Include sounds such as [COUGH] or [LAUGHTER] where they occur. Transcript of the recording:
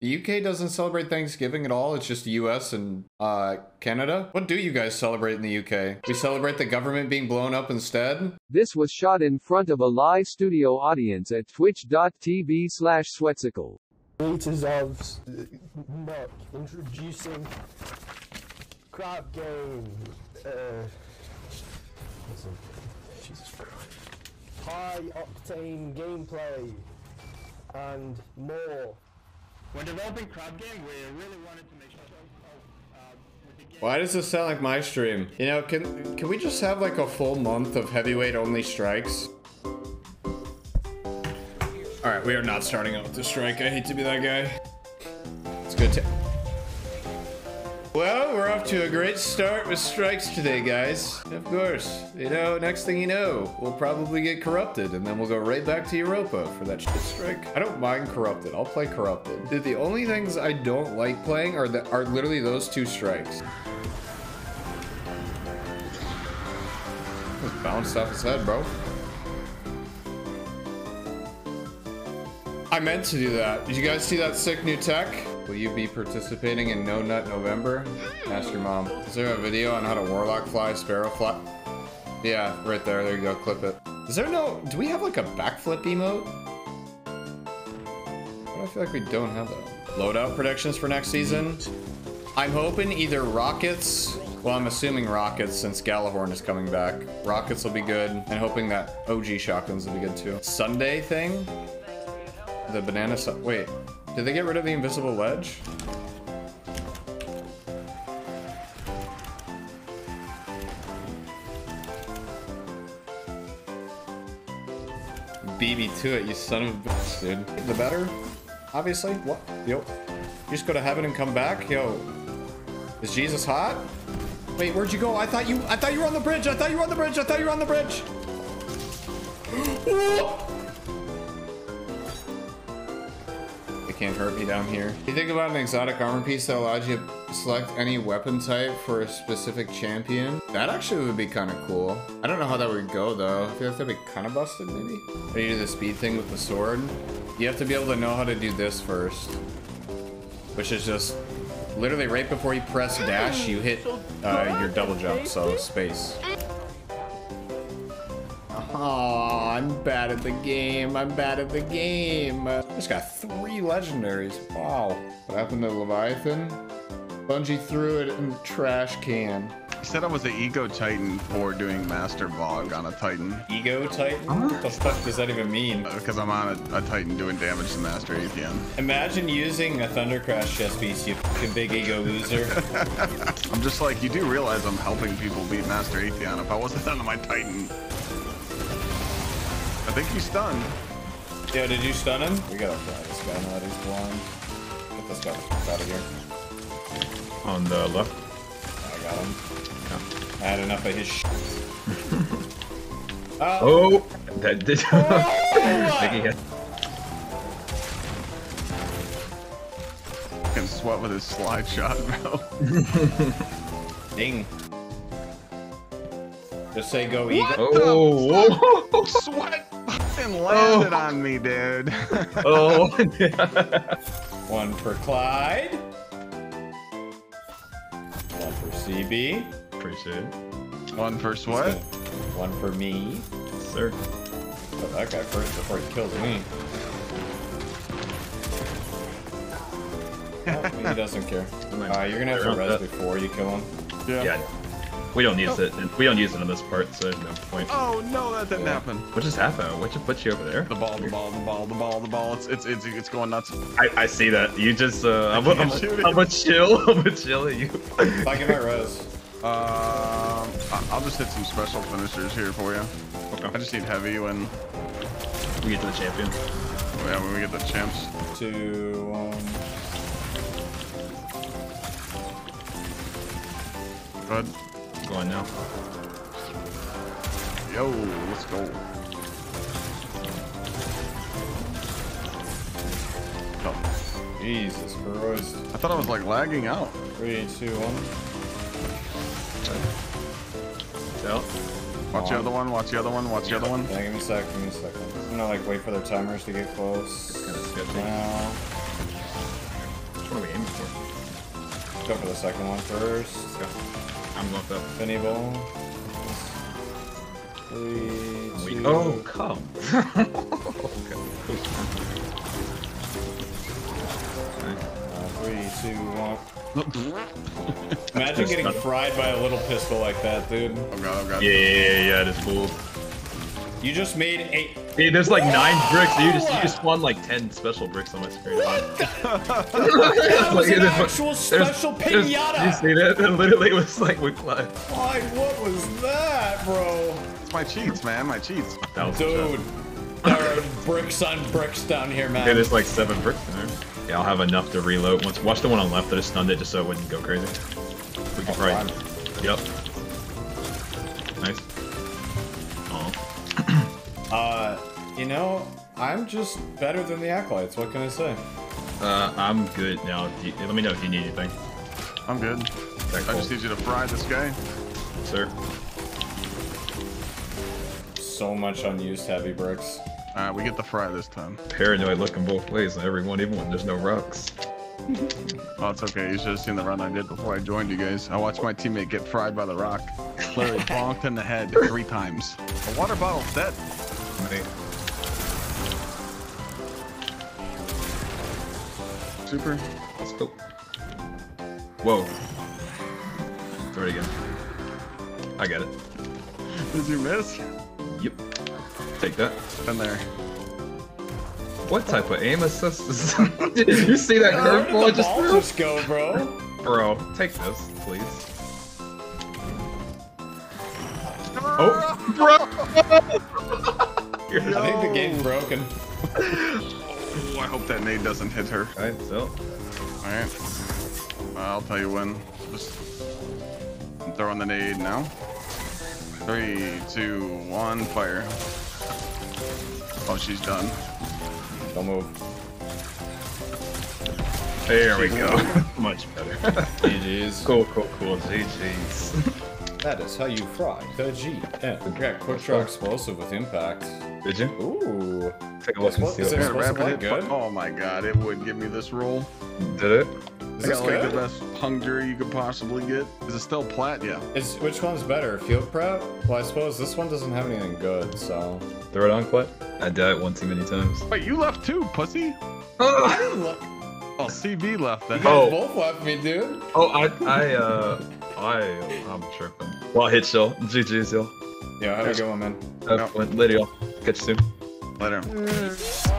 The UK doesn't celebrate Thanksgiving at all. It's just the US and uh, Canada. What do you guys celebrate in the UK? We celebrate the government being blown up instead? This was shot in front of a live studio audience at twitch.tv slash sweatcicle. meters of s- muck introducing Crab Game. Uh, Jesus Christ. High octane gameplay and more. When developing Crab Game, we really wanted to make sure uh, with the. Why does this sound like my stream? You know, can can we just have like a full month of heavyweight only strikes? All right, we are not starting out with the strike. I hate to be that guy. It's good to. Well, we're off to a great start with strikes today, guys. Of course, you know, next thing you know, we'll probably get corrupted, and then we'll go right back to Europa for that shit strike. I don't mind corrupted. I'll play corrupted. Dude, the only things I don't like playing are the, are literally those two strikes. Just bounced off his head, bro. I meant to do that. Did you guys see that sick new tech? Will you be participating in No Nut November? Ask your mom. Is there a video on how to Warlock fly, Sparrow fly? Yeah, right there. There you go. Clip it. Is there no... Do we have like a backflip emote? Do I feel like we don't have that? Loadout predictions for next season? I'm hoping either Rockets... Well, I'm assuming Rockets since Gjallarhorn is coming back. Rockets will be good. And hoping that OG shotguns will be good too. Sunday thing? The banana su- Wait. Did they get rid of the invisible ledge? BB to it, you son of a bitch, dude. The better, obviously. What? Yo. You just go to heaven and come back? Yo. Is Jesus hot? Wait, where'd you go? I thought you I thought you were on the bridge. I thought you were on the bridge. I thought you were on the bridge. [GASPS] can't hurt me down here. You think about an exotic armor piece that allows you to select any weapon type for a specific champion? That actually would be kind of cool. I don't know how that would go though. I feel like that'd be kind of busted maybe. How you do the speed thing with the sword? You have to be able to know how to do this first. Which is just literally right before you press dash, you hit uh, your double jump, so space. Oh, I'm bad at the game. I'm bad at the game. I just got three legendaries. Wow. What happened to Leviathan? Bungie threw it in the trash can. He said I was the ego titan for doing master VoG on a titan Ego Titan? What the fuck does that even mean? Uh, because I'm on a, a titan doing damage to master Atheon. Imagine using a Thundercrash chess piece, you fucking big ego loser. [LAUGHS] I'm just like, you do realize I'm helping people beat master Atheon. If I wasn't on my titan, think he's stunned. Yo, did you stun him? We gotta fry this guy now that he's blind. Get this guy the out of here. On the left. I got him. I had enough of his sh [LAUGHS] Oh, Oh, that did. Oh, [LAUGHS] Mickey hit. Can sweat with his slide shot, bro. [LAUGHS] ding. Just say go eagle. Oh, whoa. sweat fucking landed on me, dude. [LAUGHS] oh. [LAUGHS] One for Clyde. One for CB. Appreciate it, One for sweat. One for me. sir. Put that guy first before he kills me. Oh, [LAUGHS] he doesn't care. Uh, you're gonna have to res before you kill him. Yeah. We don't use it. We don't use it in this part, so there's no point. Oh no, that didn't happen. What just happened? What just put you over there? The ball, the ball, the ball, the ball, the ball. It's it's it's, it's going nuts. I, I see that. You just uh, I'm, can't I'm, [LAUGHS] I'm, a chill. I'm a chill at you. If I get my res. Um, I- I'll just hit some special finishers here for you. Okay. I just need heavy when We get to the champion. yeah when we get the champs. Two, one. Good. Going now. Yo, let's go. Oh, Jesus Christ. I thought I was like lagging out. Three, two, one. So, Watch the other one. Watch the other one. Watch the other one. Yeah, give me a sec, give me a second. I'm gonna like wait for their timers to get close. kind of sketchy. Now. What are we aiming for? Go for the second one first. I'm going for that. Spinny ball. Three, Wait. two, Oh, come. uh, three, two, one. Imagine getting fried by a little pistol like that, dude. Oh god, oh god. Yeah, yeah, yeah, yeah, it is cool. You just made eight. Hey, there's like nine bricks. You just you just spawned like ten special bricks on my screen. What the? [LAUGHS] [LAUGHS] That That was an actual special Did you see that? It literally was like we fly. Clyde, what was that, bro? It's my cheats, man, my cheats. That was Dude, there are bricks on bricks down here, man. Yeah, there's like seven bricks in there. Yeah, I'll have enough to reload. Once, watch the one on left that is stunned it just so it wouldn't go crazy. We can probably. Yep. Nice. Oh. [CLEARS THROAT] Uh, you know, I'm just better than the acolytes. What can I say? Uh, I'm good now. You- let me know if you need anything. I'm good. Okay, I just need you to fry this guy. Sir. So much unused heavy bricks. Alright, we get the fry this time. Paranoid looking both ways on everyone, even when there's no rocks. [LAUGHS] Oh, it's okay. You should have seen the run I did before I joined you guys. I watched my teammate get fried by the rock. Literally [LAUGHS] bonked in the head three times. The water bottle's dead. Super. Let's go. Whoa. Throw it again. I got it. Did you miss? Yep. Take that. In there. What type of aim assist is [LAUGHS] Did you see that curveball just threw? just go, bro? Bro, take this, please. Ah! Oh, bro! [LAUGHS] I think the game's broken. [LAUGHS] Oh, I hope that nade doesn't hit her. Alright, so. Alright. Uh, I'll tell you when. Just throw in the nade now. Three, two, one, fire. Oh, she's done. Don't move. There we go. Much better. [LAUGHS] GG's. cool, cool, cool. GG's. [LAUGHS] That is how you fry the G. Yeah, yeah quick draw explosive with impact. Did you? Ooh. Take a look and What see is what it? Yeah, rapid hit good? Oh my god, it would give me this roll. Did it? Is I this got like good? the best hunger you could possibly get. Is it still plat? Yeah. Is, which one's better, field prep? Well, I suppose this one doesn't have anything good, so. Throw it on, Clet? I died one too many times. Wait, you left too, pussy? [LAUGHS] I didn't look. Oh, CB left then. You guys Oh. both left me, dude. Oh, I, I, uh, I, I'm tripping. Well, hit y'all. GG's, y'all. Yeah, have a good one, man. Have fun. Later, y'all. Catch you soon. Later. Mm.